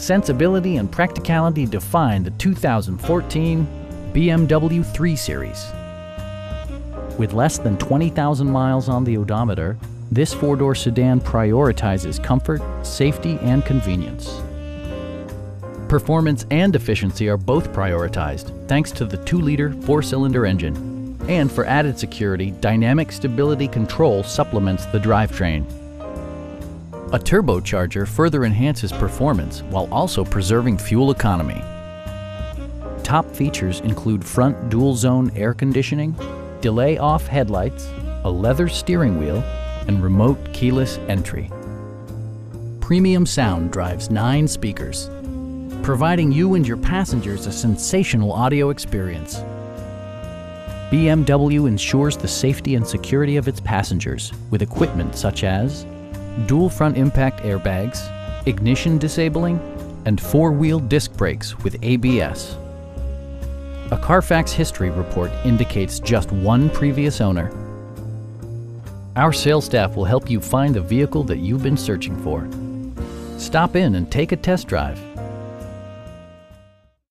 sensibility and practicality define the 2014 BMW 3 Series. With less than 20,000 miles on the odometer, this four-door sedan prioritizes comfort, safety, and convenience. Performance and efficiency are both prioritized thanks to the 2-liter four-cylinder engine. And for added security, Dynamic Stability Control supplements the drivetrain. A turbocharger further enhances performance while also preserving fuel economy. Top features include front dual-zone air conditioning, delay-off headlights, a leather steering wheel, and remote keyless entry. Premium sound drives nine speakers, providing you and your passengers a sensational audio experience. BMW ensures the safety and security of its passengers with equipment such as dual front impact airbags, ignition disabling, and four-wheel disc brakes with ABS. A Carfax history report indicates just one previous owner. Our sales staff will help you find the vehicle that you've been searching for. Stop in and take a test drive.